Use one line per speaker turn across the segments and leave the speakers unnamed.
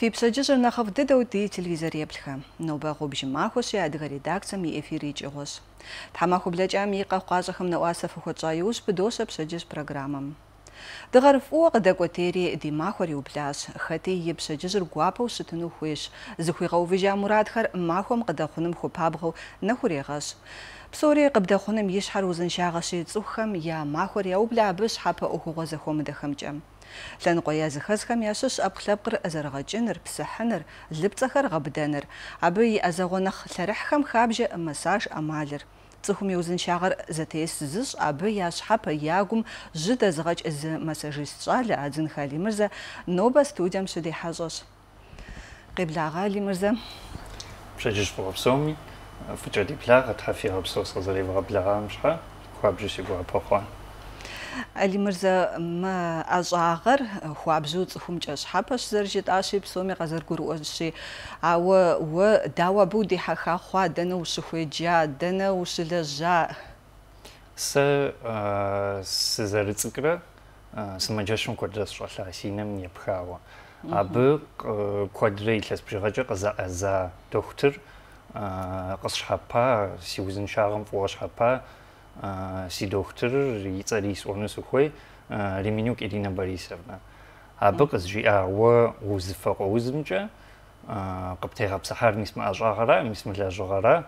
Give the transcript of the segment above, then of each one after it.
Фипшэджыжьыр нэхъыфӏ дыдэу ди телевизор еплъхэ. Нобэ гъубжь махуэщи адыгэ редакцием и эфир икӏыгъуэщ. Тхьэмахублэкӏам и къэхъуащӏэхэм нэӏуасэ фыхуэщӏа иужь быдощэ пщэджыжь программэм. Дыгъэр фӏыуэ къыдэкӏуэтери ди махуэр иублащ. Хэти и пщэдджыжьыр гуапэу щытыну хуейщ. Зыхуигъэувыжа мурадхэр махуэм къыдэхъуным хупабгъэу нэхурегъэщ. Псори къыбдэхъуным и щхьэр узыншагъэщи цӏыхухэм я махуэр яублэ абы щхьэпэ ӏуэхугъуэ зэхуэмыдэхэмкӏэ. Лъэныкъуэ языхэзхэм ящыщ Ӏэпхлъэпкъыр зэрыгъэкӀыныр, псыхьыныр, лыпцӀэхэр гъэбыдэныр. Абы и Ӏэзэгъуэ нэхъ лъэрыхьхэм хабжэ Ӏэмэсащ Ӏэмалыр. Цӏыхум и узыншагъэр зэтес зыщ, абы я щхьэпэ ягум жьы дэзыгъэкӀ зы массажист щӀалэ Адзын Халимырзэ нобэ студием щыдихьэщӀэщ. Къеблагъа Алимырзэ.
Пщэдджыжь фӀыгъэпсэуми, фыкӀэ диплагъэт, хьэфигъэпсэу сыкъызэревгъэблагъам щхьэ
Али, мы ӀэщӀагъэр э, хуабжьу цӀыхумкӀэ щхьэпэщ зэрыжитӀащи, псоми къазэрыгурыӀуэщи. Ауэ уэ дауэ абы удихьэха хъуа, дэнэ ущыхуеджа, дэнэ ущылэжьа?
Сэ э, сызэрыцӀыкӀрэ э, сымаджэщым куэдрэ сщӀэлъа, си нэм епхауэ. Абы куэдрэ қаза бжыгъэкӀэ къызэӀэза дохутыр къысщхьэпа, си узыншагъэм фӀыуэ си доктор и цари с оно сухой, Риминюк Ирина Борисовна. А бы кажи, а во узфа узмча, каптера псахар мисма ажагара, мисма для ажагара,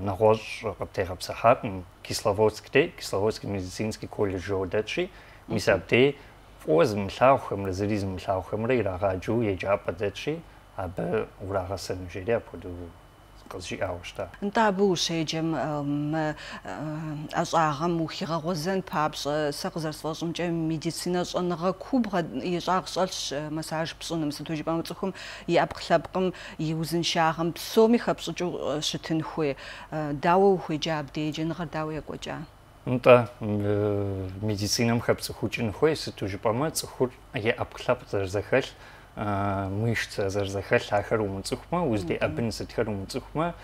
нагож каптера псахар, Кисловодский, Кисловодский медицинский колледж удачи, мисма те, Озм лаухем, лазеризм лаухем, рейра гаджу, еджа падачи, абе урага санжиря подуву. قصي أوشتا
أنت أبو سيجم أزعغم وخيرا غزن بابس سقزر سوزم جم ميديسينا صنغا كوبغا يزعغ صلش مساج بصنم ستوجب أم تخم يأبق لبقم يوزن شاغم بسومي خبصجو شتن خوي داو خوي جاب ديجن غر داو يقو جا
أنت ميديسينا مخبص خوشن خوي ستوجب أم تخور يأبق لبقم زرزخل мышцы зэрзэхэ лахэр умцхмэ узди абын сэтхэр умцхмэ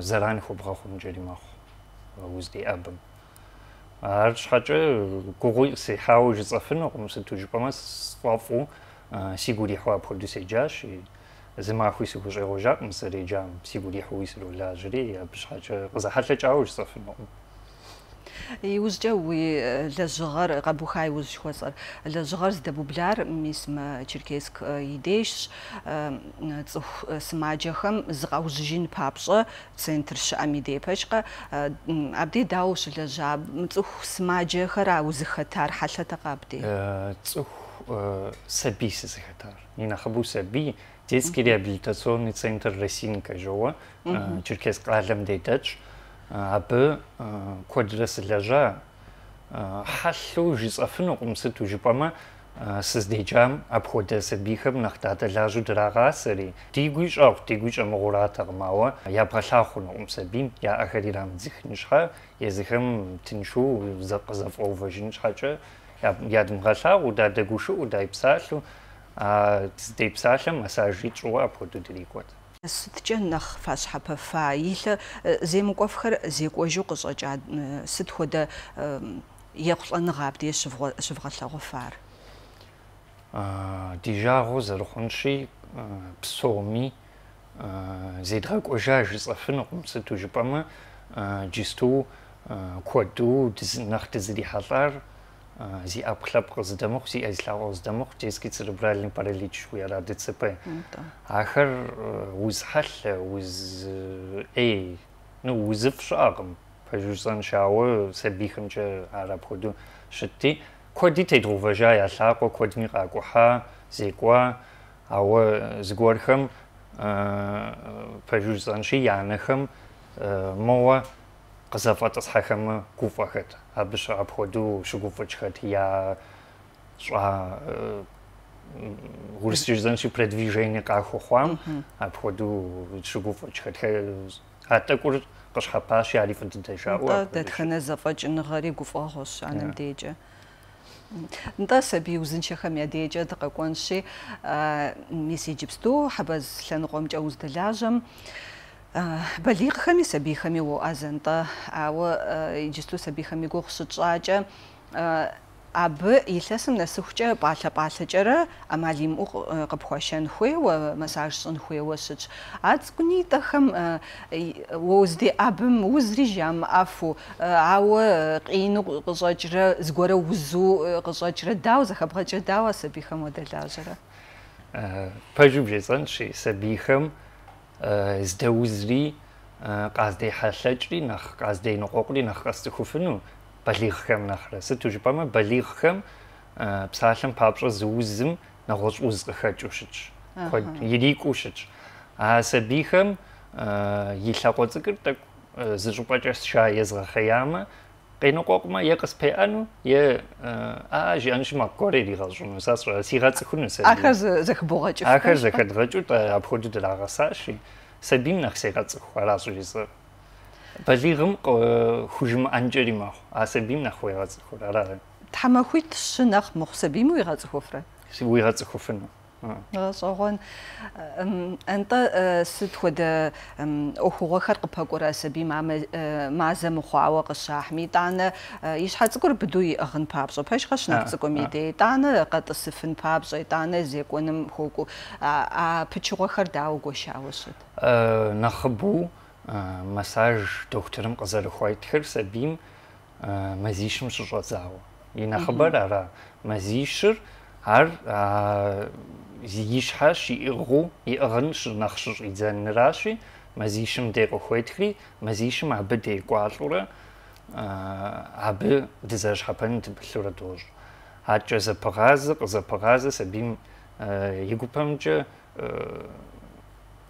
зэран хобрахун джэри мах узди абын арч хачэ гугуй си хауж зэфэн умсэ туж помас сфафу э, сигури хва продюсэ джаш и зэма хуй си хуже рожак мсэ джам сигури хуй си ло лажри абш хачэ за хачэ чауж зэфэн
и узде уи лэжгъар къабухай уз хуэсэр лэжгъар здэбублар мисм черкесск идеш цух смаджахэм згъаужжин папщӀэ центр щыӀэм и депэчкъэ абди даущ лэжаб цух смаджэхэр а узыхэтар хьэлъэтэкъэ абди
цух сэби сызыхэтар и нахабу сэби детский реабилитационный центр росинка жоуа черкесск къалэм дейтэчъ Абы куэдрэ сылэжьа, хьэлъу жысӀэфынукъым сыту жыпӀэмэ, сыздеджам апхуэдэ сабийхэм нэхъ дадэлажьэу драгъасэри, дигуи щӀэгъу, дигуи кӀэмыгъуратэкъым, ауэ ябгъэлъагъу хъунукъым сабийм, я Ӏэхэр ирамыдзыхын щхьа, езыхэм тыншу къызэфӀэувэжын щхьэкӀэ ядмыгъэлъагъуу, дадэгушыӀу, дайпсалъэу, а здепсалъэм массажитӀ щӀыуэ апхуэдэу дрикӏуэт
ستجن نخ فاسحة فايل زي مقفخر زي قوجو قصاجة ستخود يقل انغاب دي شفغة لغفار
ديجا غوز الخنشي بصومي زي دغا قوجا جزافن وقم ستو جباما جستو قوادو نخ تزدي حضار зи апхлапкыз дамох си айслаоз дамох дескит серебральный паралич уя ра дцп ахер уз хал уз э ну уз фшагм пажусан шауэ себихнче ара проду шти кодите дровожа я лако кодми ракуха зекуа ауэ згорхам э пажусан ши янахм э, э моа قزافات أصحاهم كوفاخت أبش أبخدو شقوفشخت يا شا زن ورسجزن شي предвижение قاخوخوام أبخدو شقوفشخت حتى كور قشحباش يعرف أنت تشاء تدخن
زفاج إن غاري قفاهوش عن مديجة نتا سبي وزن شخم يديجة دقا كونشي ميسي جبستو حبز لنقوم جاوز دلاجم балигъхэми сабихами у зэнтӀэ, ауэ иджысту сабийхэми гугъу а э, абы илъэсым нэсыхукӏэ пӏалъэ-пӏалъэкӏэрэ а имыӏу э, къыпхуащэн хуейуэ, массаж щӏын хуейуэ щытщ. А цӏыкӏунитӏэхэм э, уздеӏэбым афу жамыӏэфу, ауэ къину къыщӏэкӏрэ, зыгуэрэ узу къыщӏэкӏрэ, дау зэхэбгъэкӏэ дауэ сабийхэм уадэлажьэрэ?
Пэжым жесӏэнщи, сабихам, здеузри къаздей хьэлъэкӏри нэхъ къаздей ныкъуэкъури нэхъ къэсцӏыхуфыну балигъхэм нэхърэ сыту жыпӏэмэ балигъхэм псалъэм папщӏэ зыузым нэгъуэщӏ уз къыхэкӏыу щытщ куэд ирикӏуу щытщ а сабийхэм и лъакъуэ цӏыкӏыр тӏэкӏу зы щӏыпӏэкӏэ ща езгъэхъеямэ პენოკოკმა იყსფე ანუ ე აა ჟანში მაგორი რიღაჟუნა სასრა სიღაწიხუნეს ახაზე
ზეხ ბოღაჭი ახაზე ხა
დღაჭუტა აფხოჯი და რაღაცაში სებინ ნახ სიღაწიხვა რაზვის ბაზიღმ ხუჟმ ანჯერი მა ასებინ ნახ ვიღაწიხვა რა რა
თამახვით შნახ მოხსები მიღაწიხოფრა
სი ვიღაწიხოფენ
Согон анта сыт хода охурохэр къыпэкӏора сэби мамэ мазэ мхуауэ къыщахми танэ ишхьэ цӏыкур бду иӏыгъын папщӏэ пэшхэш нэ цӏыкум идей танэ къэтӏысыфын папщӏэ танэ зекӏуэным хуэкӏу а пычыгъуэхэр дауэ гуэшауэ щыт
нэхъыбу массаж дохутырым къызэрыхуайтхэр сабийм мазищым щыщӏэдзауэ и нэхъыбэр ара мазищыр არ იიშაში იღუ იღნ შნახშ იძენრაში მაზიშიმ დეყო ხეთრი მაზიშიმ აბდე კვალურა აბ დეზაჟ ჰაპენ ტბლურა დოჟ აჭო ზაპრაზ ზაპრაზ სებიმ იგუპამჯე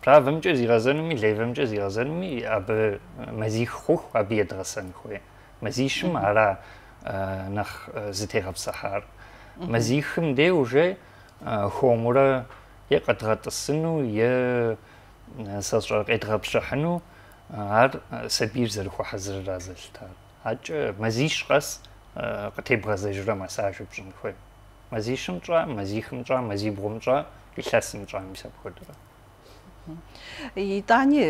правымჯე ზიღაზენმი ლევემჯე ზიღაზენმი აბ მაზიხ ხუ აბი ადრასან ხუე მაზიშიმ არა ნახ ზეთერაფსახარ აა მაზიხმდე უჟე ხომურა ეკატრატასინუ ე სასრა ეკატრაფშანუ არ საპირზერ ხო ჰაზრაზელთა აჭ მაზიშყას ყთებღაზე ჟრა მასაჟებჟიმ ხო მაზიშმჭა მაზიხმჭა მაზიბრომჭა ისასიმჭა მისაფხოდრა
и тани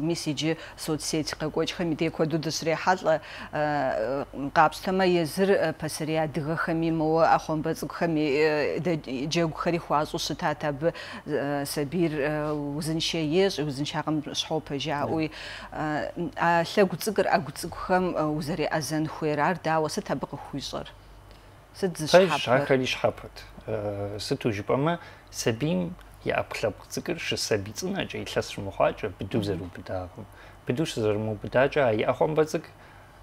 мисиджи соцсети къэкӏочхэми декӏо дудысри хьалэ къапстэмэ езыр э, пасэри адыгэхэми мо ахомбэ цӏыкӏухэми джэгухэри хуащӏу щытат абы э, сабир узыншэ ешӏ узыншагъэм шхьоу пэжаӏуи э, а лъэгу цӏыкӏыр агу цӏыкӏухэм узэриӏэзэн хуейр ар дауэ сыт абы
къыхуищӏэр сыт зыщхьэпэр ахэри щхьэпэт сыту жыпӏэмэ сабийм я аплапк цикр шсебицнача илас шмухача бдузерубдаг бдузерумбдача я хомбацк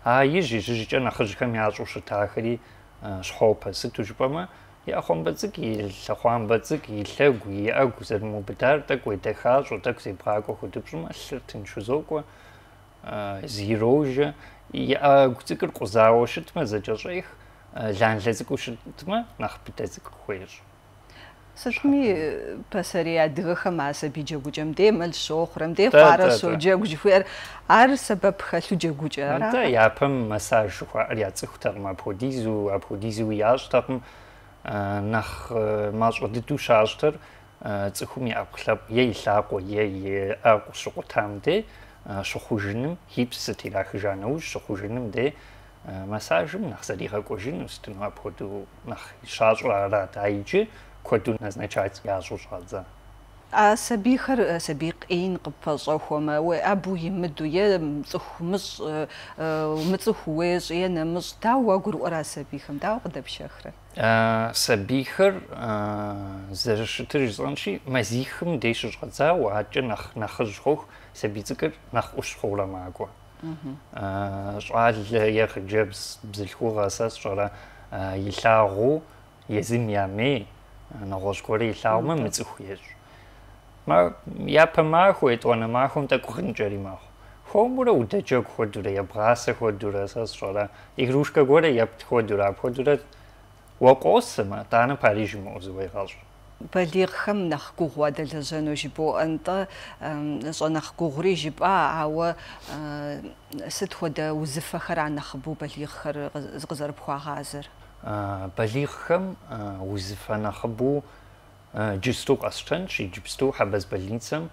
а ижи жижичен ахжхам язуши тахри шхопа ситужпама я хомбацк илла хомбацк илла гуя гузерумбдар такой техаш вот такси брако хутпшма шертин шузоква зироже я цикр кузаошитма зачашех ланлезкушитма нахпитезк хуеш
სათმი ფასერია დღხმა ასებიჯეგუჯემდე მელ შოხრემდე ფარასო ჯეგუჯფერ არ საბაბ ხალუ ჯეგუჯა რა და
იაფემ მასაჟ ყარია წხთარმა პოდიზუ აპოდიზუ იაშტამ ნახ მაშოდი თუშაშტერ წხუმი აფხლაბ ეილაყო ე ე აყუსუყთამდე შოხუჟნიმ ჰიპსეთი ლახჟანუ შოხუჟნიმდე მასაჟი ნახსადი ხაკოჟინუ სტნო აპოდუ ნახ შაშლა რა დაიჯი كردون از نچایت یا جوش هد زن
سبی خر سبی قین قب صخوما و ابوی مدو یه مصخ مص یه نمص تا و گر ارا سبی خم تا و قدب شخر
سبی خر زرش تریزانشی مزیخم دیش جوش هد و هدج نخ نخش خوخ سبی نخ اش خورا معقو شاید یه خجب بزیخو غصه شده یلاغو یزیمیامی на гошкори лагма мцхуеж ма япа ма хуетона ма хунта кухнджери ма хомро утечо ходуре я брасе ходуре сасрола игрушка горе я ходура ходура вокос ма тана париж мо зуйгал
балирхам нах гугвада лежано жибо анта сонах гугри жиба ава сит хода узфахара нах бу балирхар згзарбхуа
газар балигхам узфанахбу жисту кастан чи жисту хабас балинцам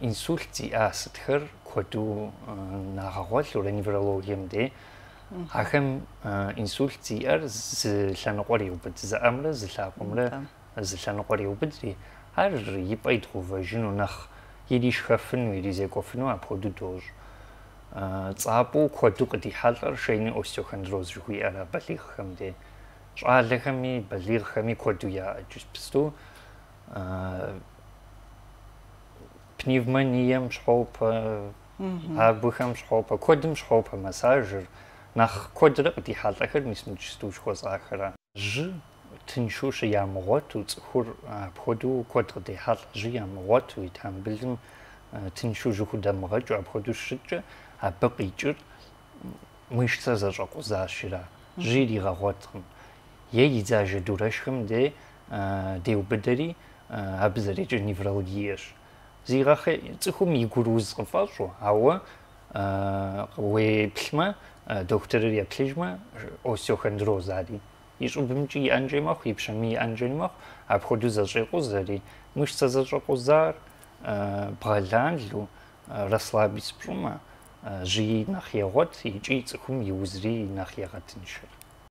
инсульти астхэр коту нахагол ур неврологиемди ахэм инсульти ар сланоқари убд за амра за лаақумра за сланоқари убдри ар ипайтхуважину нах едиш хафну едизе кофну апродутож цаапу кодукди халар шени осёхэн розжуи ара балихэмди чаалэхэми балихэми кодуя чуспсту а пневмонием шхоп абухэм шхоп кодым шхоп массажер нах кодрыди халахэр мисм чустуш хозахара ж тиншуш ямгот уцхур абходу кодрыди халжи ямгот уитам билим тиншуш худамгач абходу шчэ აბა პიჭურ მუშცა ზაჭო ზაშირა ჟირი გაღვაწყნ ეი ძაჟე დურაშხმდე დეუბედერი აბზერი ნევროლოგიაშ ზირახე ციხუ მიგურუზ ყფაშო აუა ვე ფლმა დოქტორია ფლიჟმა ოსიოხენდროზადი ისუ ბიმჭი ანჯემა ხიფშა მი ანჯენმა აპროდუზა ზეყო ზერი მუშცა ზაჭო ზარ ბალანლუ расслабиться прямо ჟი ნახიაღოთ იჭი ცხუმ იუზრი ნახიაღათინშ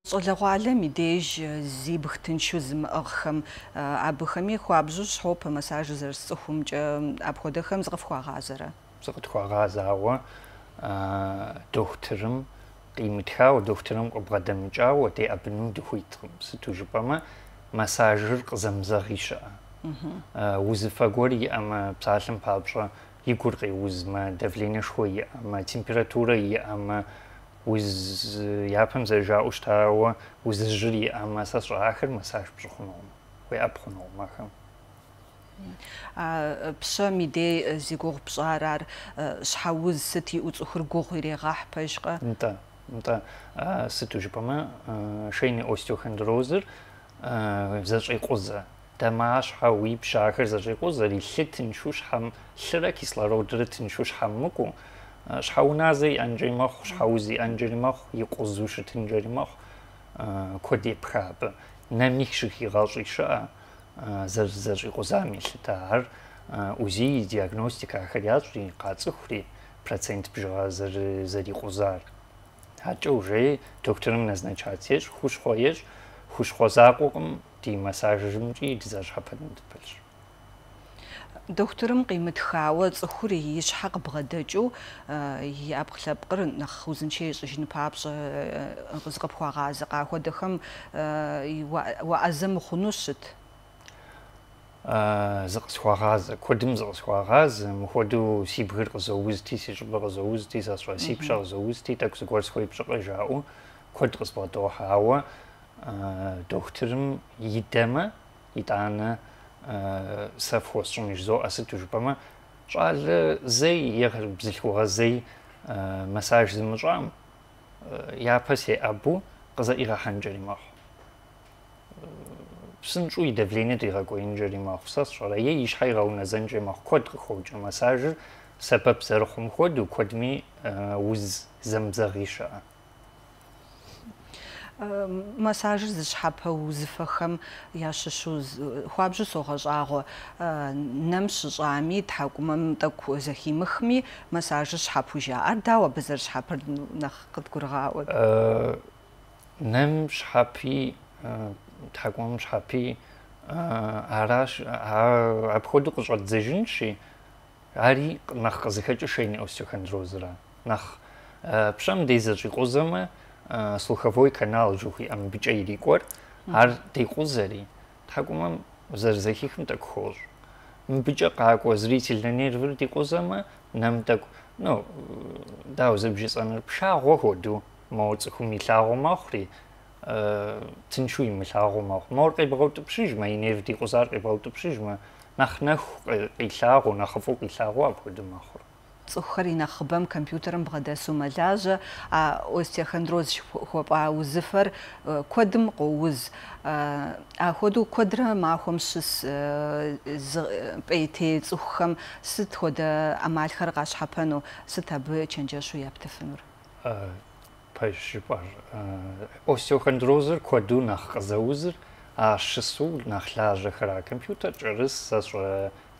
წოლაღალემ იდეჟ ზიბხთინშუზმ ოხხამ აბხამი ხუაბჟუ შოპ მასაჟ ზერ ცხუმჭ აფხოდეხამ ზღფხვაღაზარა
ზღთხვაღაზაღვა დოქტრიმ იმთხაო დოქტრიმ ყბრადემჭაო დე აბნუ დუჰიტრიმ სტუჟპამა მასაჟ ზღმზაღიშა აჰა უზიფაგორი ამ ფსალიმ ფაბშა يقرقي وز ما دفلين شوي اما تمبيراتورا اما وز يابم زجا اشتاوا وز جري اما ساسر اخر مساج بشخنوم وي ابخنوم ماخم
آه، بسام دي زيغور بزارار آه، شحوز ستي اوتخر غوغيري غاح بايشقا
نتا نتا آه، ستو جبما شيني اوستيوخندروزر زاشي قوزه تماش حویب شاخر زجی کو زری لتن شوش هم شرکی سلارو درتن شوش هم مکو شاونازی انجری ما خوش حوزی انجری ما خوی قزوش تنجری ما کدی پراب نمیخشی غازی شا زر زجی کو زامی لتار اوزی دیاغنوستیکا خریاد شدی قاتس خوری پرسنت بجوه زر زری قزار حتی اوژه دکترم نزنچاتیش خوش خویش خوش خوزاقوکم دي مساج جمجي دي زاج حفل متبلش
دكتورم قيمة خاوز خوري يش حق بغدجو هي أبغى لبقر نخوزن شيء جن بابش غزق بخواز قاعد دخم وأزم خنوشت
زق سواغاز كودم زق سواغاز مخودو سيبغير زوزتي سيجبغ تي ساسوا سيبشا زوزتي تاكس غورس خويبشا جاو كودرس بادو حاوه دكتورم يدما يتعانا ساف وصون يجزو أسد وجبما شعال زي يغل بزلخوها زي مساج زمجرام يا بس يا أبو قزا إغا حنجري ماخو بسنشو يدفليني ديغا كوينجري ماخو ساس شعال يي يش حيغا ونزنجري ماخو كود خورج مساج سبب زرخم خود و مي وز زمزغي شعال
массаж зышхапэ узфэхэм яшышу хуабжу согъэжагъо э, нэм шышӏами тхьакӏумэм тӏэкӏу зэхимыхми массаж зышхапу жаӏэр дауэ бызэр шхапыр нэхъ къыдгурыгъаӏо
э, нэм шхапи э, тхьакӏумэм шхапи араш апхуэдэу къыщӏэддзэжынщи ари нэхъ къызыхэкӏышэни остеохондрозыра нэхъ пшэм дезэщӏи къозэмэ слуховой канал жухи ам бичей рикор ар дикузери такума зерзехихм так хор ну бича какво зрительный нерв дикузама нам так ну да узебже санер пша гоходу моц хуми лагомахри э тиншуи мылагомах морки брот пшиж ма инев дикузар ке брот пшиж ма нахнах илагу нахфу илагу акудмахор цухри нахбам
компьютерм бгадасу малажа а остехондроз хопа узфер э, кодм қоуз э, а ходу кодра махом шис э, пейте цухам сит хода амалхар гашхапану сит абы ченжашу яптафнур
пайшипар остехондроз коду нах қазаузр а шису нахлажа хра компьютер чрыс сас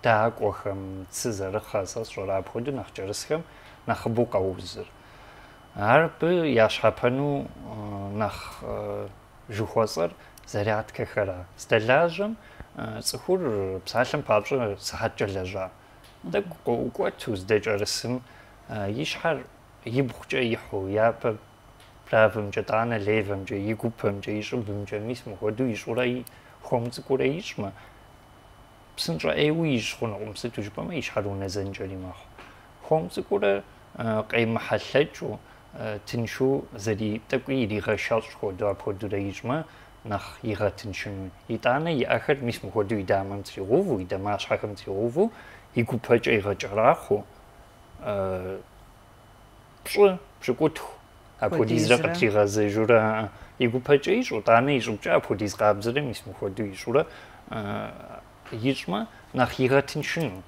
და აკოხემ ცზერ ხასას რო აფხოდი ნახჭერისხემ ნახბუკაუზერ არბი яшхапану нах жухвасар зарядкахара стелажем цхур псалем пабжу сахатжалажа да кватус дечарсим ишхар ибхуча иху яп правым жатана левым же игупым же ишум бимжем мисмо ходу ишурай хомцкуре ишма სანჯა ეუიშ ხონა უმსე ჯუჯპა მე შარუნე ზენჯელი მახ ხომს კურე ყიმ ჰალჩუ თინშუ ზედი ტყი დი რეშალშ ხო და პოდურე იშმა ნახ იღა თინშუ იტანე იახერ მის მოდი და ამცი როვუ და მაშ ხაკმცი როვუ იკუფაჭე იღა ჭრა ხო აა შუ შუკუთ აპოდი ზრა პტი რაზე ჟურა იკუფაჭე იშუ და ანე იშუ ჭა აპოდი ზყაბზრე მის მოდი იშურა აა ჰიჭმა ნახ ირათინშინ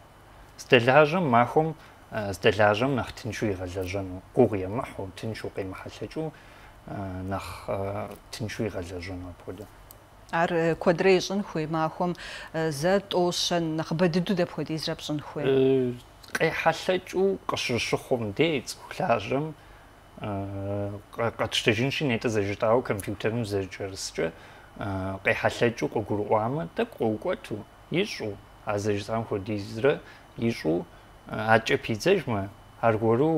სტელაჟო მახომ სტელაჟო ნახ თინშუ ირალაჟანო ყურია მახო თინშუ ყი მახალშაჭუ ნახ თინშუ ირალაჟანო პოდა
არ კვადრეიშენ ხუი მახომ ზა ტოშენ ნახ ბედიდუ დეპხედი ისრაპშენ ხუი
ყი ხალშაჭუ ყშუშხომ დეც ხლაჟო ა კატშტეჟინში ნეტა ზეჟტაო კომპიუტერმ ზეჯერსჭე ა ყი ხალშაჭუ ყურყვამ და ყუკვა თუ იშუ აზერ სამხედიზრა იშუ აჭეფიძეშმა არგორუ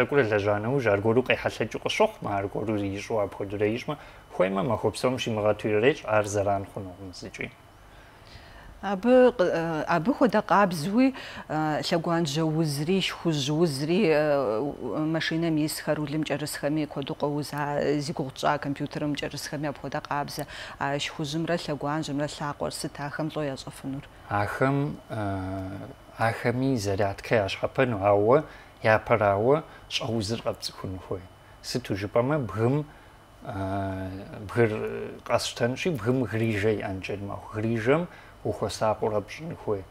დაკურელა ჟანაუ ჟარგორუ ყეხალჭიყო შოხმა არგორუ იშუ აფხოდრეიშმა ხუემა მახობსომში მაგათვირეჭ არზარანხნო მსიჭი
აბა აბა ხოდა ყაბზვი ლაგუანჟა უზრი შხუზ უზრი მაშინა მისხარულიმ ჭერსხემი ქოდო ყოუზა ზიგუღჭა კომპიუტერიმ ჭერსხემი აბხოდა ყაბზა შხუზმრა ლაგუანჟმრა საყორს თახემ ლო იაწოფნურ
ახემ ახემი ზერატკე აშაფენ აუა იაპრაუა შხუზრ ყაბზქუნ ხოი სიტუ ჟიპამა ბრმ აა ბრ ყასტანში ბრმ ღრიჟე ანჭერმა ღრიჟემ ухуэсакъыурэ пщӏын хуей.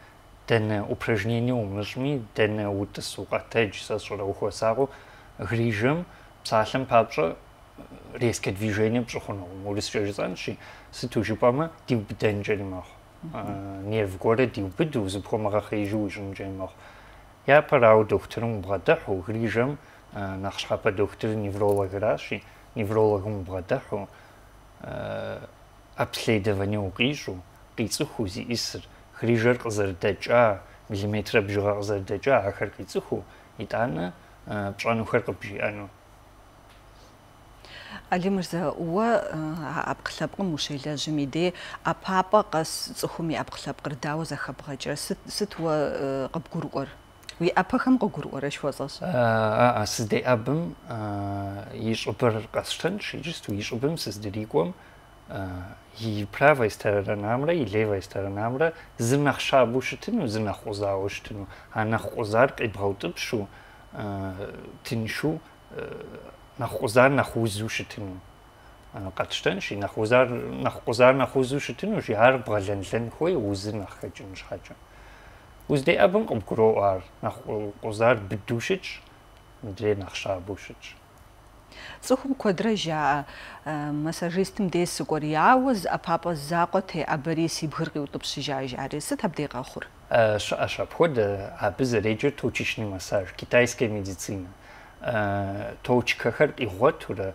Дэнэ упражнение умыщӏми, дэнэ утӏыс укъэтэж сэ щӏэрэ ухуэсакъыу грижэм псалъэм папщӏэ резкое движение пщӏыхъунукъым. Урысчэ жысӏэнщи, сыту жыпӏэмэ, диубыдэнкӏэри мэхъу. Нерв гуэрэ диубыд, узыпхуэмыгъэхъеижу уи щӏынкӏэри мэхъу. Япэрауэ дохутырым убгъэдыхьу, грижэм нэхъ щхьэпэ дохутыр неврологыращи, неврологым убгъэдыхьу, обследование укъищӏу, ხიცი ხუზი ის ხრიჟერ ყზერდეჭა მილიმეტრებ ჟღა ყზერდეჭა ახერ ხიცი ხუ იტან ჭანუ ხერ ყბი ანუ
ალი მირზა უა აფხლაპყ მუშელაჟი მიდი აფაპა ყას წხუმი აფხლაპყრ დაო ზახაბღაჭა სით უა ყბგურყორ ვი აფახამ ყგურყორ შვაზას
აა სიდე აბმ აა იშუბერ ყასტენ შიჯის თუ იშუბემ სიდე რიკომ Э, и право истера намра и лева истера намра знахша буштину знахоза оштну анахозар кибаутб шу э, тиншу э, нахозар нахузуштну ано катштен ши нахозар нахозар нахузуштну ши ар бгален лен хой узнахэчун шхача узде абун кумкро ар нахозар бдушич дре нахша бушич
цухм квадража э, массажистм дес гориавз а папа закоте абрис ибхырги утупши жаж арис табдегахур
а э, шапход а э, бизреджу тучишни массаж китайская медицина э точкахэр игвотура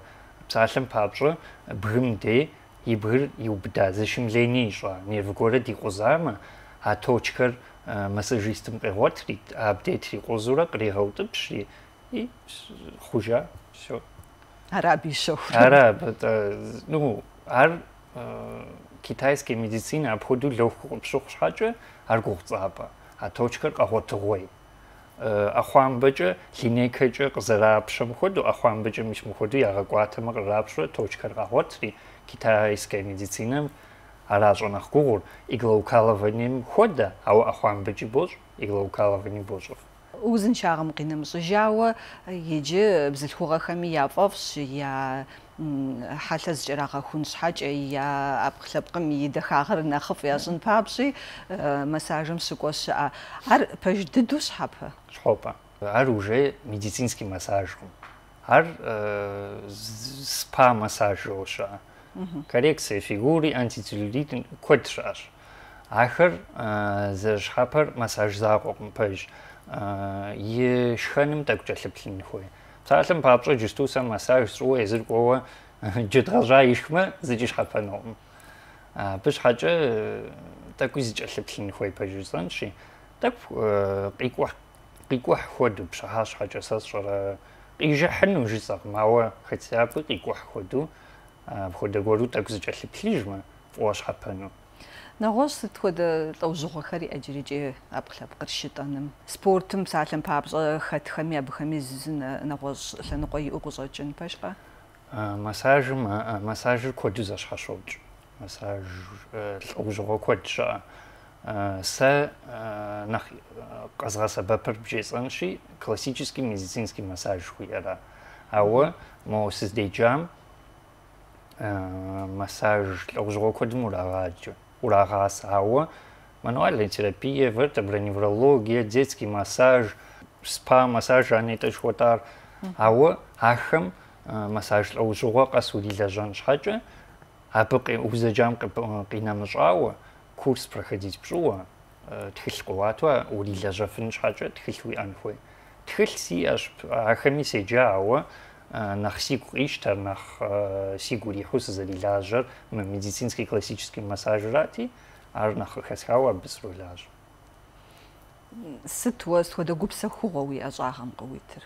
псалэм папжы бгымде ибхыр юбда зашимлени шо нервгоре дикозама а точкар массажистм пегот рит апдетри козура крегаутупши и хужа всё
арабишохро ара
бата ну ар китайский медицина абхуду лохо псухшаче ар гуцапа а точка кахотгой ахуамбаче линекаче кзарапшам ходу ахуамбаче мишм ходу ягакватама рапшро точка кахотри китайский медицина аражонах гур иглоукалованим хода а ахуамбаче бож иглоукалованим божов
وزن وزنشاغم قينم صجاوة يجي بزلخوغة خمي يا فوفش يا حتى زجراغة خونش حاجة يا أبخلبقم يدخاغر نخف يا صن بابسي آه، مساجم سكوش عر آه، بجددو شحبها
شحبها عر وجه ميديسينسكي مساجم عر آه، سبا مساجوشا коррекция фигуры, антицеллюлит, кодшаш. Ахэр зэшхапэр مساج заагъуэкъым пэж. Э, е шхэным тагжалплын хуй. Цаалан папжо жистуса массаж руу эзэргөө жидража ишхмэ зэжиш хапаном. А э, биш хажэ э, такуй зэжалплын хуй пажсан ши. Так гиква гиква ход бшахаш хажасас шара ижхэн ужисаг мава хотя бы гиква ходу входогору так зэжалплижма ош хапаном.
ნაღოს თქოდ ლავზუღახარი აჯრიჯი აფხლაბ ყრშიტანმ სპორტმ საალემ ფაბზა ხათხამი აბხამი ზინ ნაღოს ლანყოი უყუზოჩენ ფაშყა
მასაჟ მასაჟ ქოჯუზა შაშოჯ მასაჟ ლავზუღო ქოჯა სა ნახ ყაზღასა ბაპერბჯესანში კლასიკიში მედიცინსკი მასაჟ ხიარა აუ მოსის დეჯამ მასაჟ ლავზუღო ქოჯმურა რაჯუ ураас ау мануальные терапии вертеброневрология детский массаж спа массаж они то что то ау ахм массаж ужуга касули лежан шхаче апки узаджам кинам шау курс проходить пшуа тхилкуату ули лежафин шхаче тхилви анхуй тхилси аш ахми седжа ау нахси э, куиштер нах э, сигури хусзе лилажер медицинский классический массаж рати ар нах хасхава бисрулаж
ситуас ходо гупса хугови ажагам квитер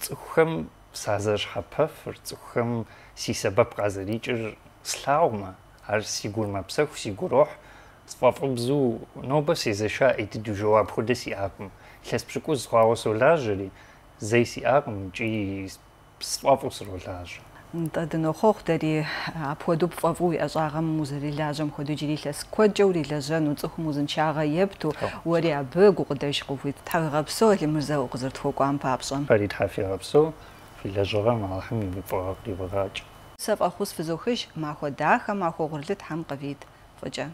цухм сазаж хапа фр цухм си сабаб газричер слаума ар сигур мапсах сигурох сфафумзу нобас изеша ити дужоа продеси апм хэспшку зхаосу лажери ზეისი აგ ჭის სპავოს როლაჟ
ნტადნო ხო ხდერი აფუადუ პავუი აზაღა მუზერი ლაზომ ხოდი ჯილის კვეჯური ლაზან უცხ მუზენ ჩაღა იებთუ ვარი აბე გუყდეშ ყუვით თავღაბსო ელი მუზა უყზერთ ხო კვამფაბსო ფერი
თაფიაბსო ფილაჟორა მაჰმი ბაყი ბაჭ
საფახუს ფიზოხიშ მახო დაახა მახო ღრლეთ ჰამ ყვით ფოჯა